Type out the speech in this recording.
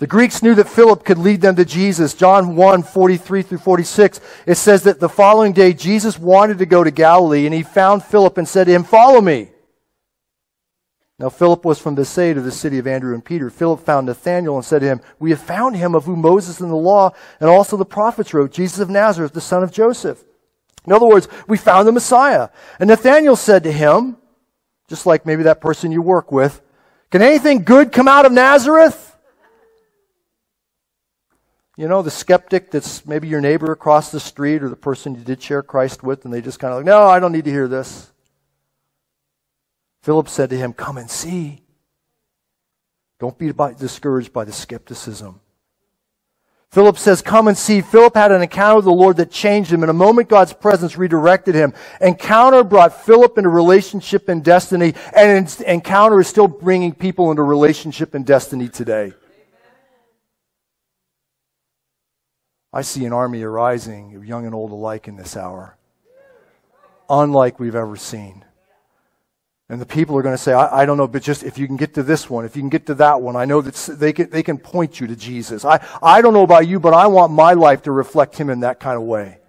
The Greeks knew that Philip could lead them to Jesus. John 1, 43 through 46, it says that the following day Jesus wanted to go to Galilee and he found Philip and said to him, Follow me. Now Philip was from Bethsaida, of the city of Andrew and Peter. Philip found Nathanael and said to him, We have found him of whom Moses and the law and also the prophets wrote, Jesus of Nazareth, the son of Joseph. In other words, we found the Messiah. And Nathanael said to him, just like maybe that person you work with, Can anything good come out of Nazareth? You know, the skeptic that's maybe your neighbor across the street or the person you did share Christ with, and they just kind of like, No, I don't need to hear this. Philip said to him, Come and see. Don't be discouraged by the skepticism. Philip says, Come and see. Philip had an encounter with the Lord that changed him. In a moment, God's presence redirected him. Encounter brought Philip into relationship and destiny, and encounter is still bringing people into relationship and destiny today. I see an army arising of young and old alike in this hour, unlike we've ever seen. And the people are going to say, I, I, don't know, but just if you can get to this one, if you can get to that one, I know that they can, they can point you to Jesus. I, I don't know about you, but I want my life to reflect Him in that kind of way.